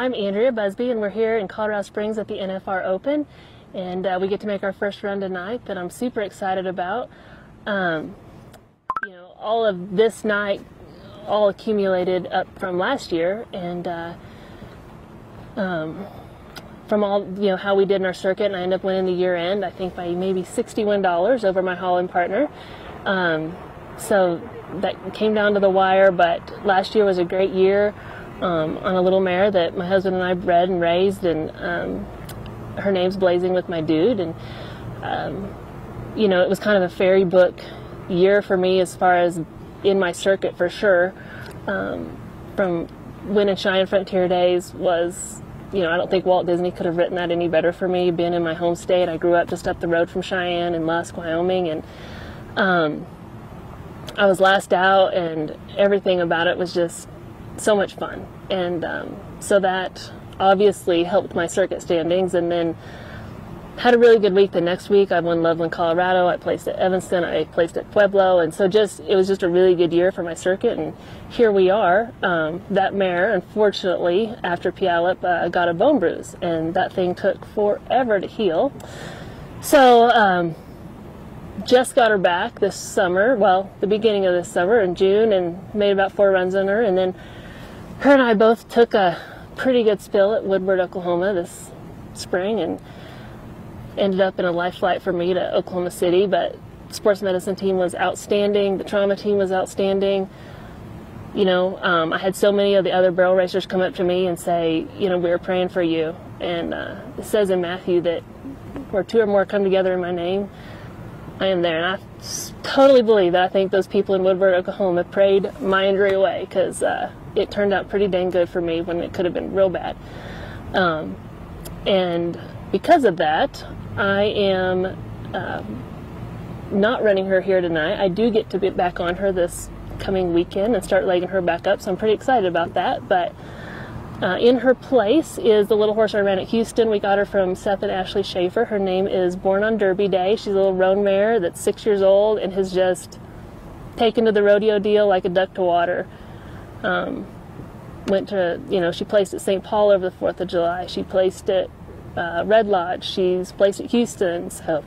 I'm Andrea Busby, and we're here in Colorado Springs at the NFR Open, and uh, we get to make our first run tonight that I'm super excited about. Um, you know, all of this night, all accumulated up from last year, and uh, um, from all you know how we did in our circuit, and I end up winning the year end. I think by maybe sixty-one dollars over my Holland partner. Um, so that came down to the wire, but last year was a great year um, on a little mare that my husband and I bred and raised, and um, her name's Blazing with my dude, and um, you know it was kind of a fairy book year for me as far as in my circuit for sure. Um, from winning Cheyenne Frontier days was, you know, I don't think Walt Disney could have written that any better for me. Being in my home state, I grew up just up the road from Cheyenne in Lusk, Wyoming, and um, I was last out, and everything about it was just so much fun. And um, so that obviously helped my circuit standings. And then had a really good week the next week. I won Loveland, Colorado. I placed at Evanston. I placed at Pueblo. And so just, it was just a really good year for my circuit. And here we are. Um, that mare, unfortunately, after Puyallup, uh, got a bone bruise. And that thing took forever to heal. So, um, just got her back this summer. Well, the beginning of this summer in June, and made about four runs on her. And then her and I both took a pretty good spill at Woodward, Oklahoma this spring, and ended up in a life flight for me to Oklahoma City. But sports medicine team was outstanding. The trauma team was outstanding. You know, um, I had so many of the other barrel racers come up to me and say, you know, we are praying for you. And uh, it says in Matthew that where two or more come together in my name, I am there. And I totally believe that I think those people in Woodward, Oklahoma prayed my injury away because uh, it turned out pretty dang good for me when it could have been real bad. Um, and because of that, I am uh, not running her here tonight. I do get to get back on her this coming weekend and start legging her back up, so I'm pretty excited about that. But uh, in her place is the little horse I ran at Houston. We got her from Seth and Ashley Schaefer. Her name is Born on Derby Day. She's a little roan mare that's six years old and has just taken to the rodeo deal like a duck to water. Um, went to, you know, she placed at St. Paul over the 4th of July. She placed at uh, Red Lodge. She's placed at Houston. So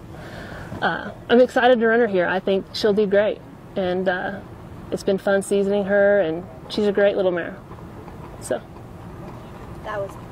uh, I'm excited to run her here. I think she'll do great. And uh, it's been fun seasoning her, and she's a great little mare. So. That was